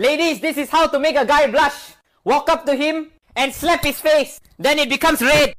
Ladies, this is how to make a guy blush. Walk up to him and slap his face. Then it becomes red.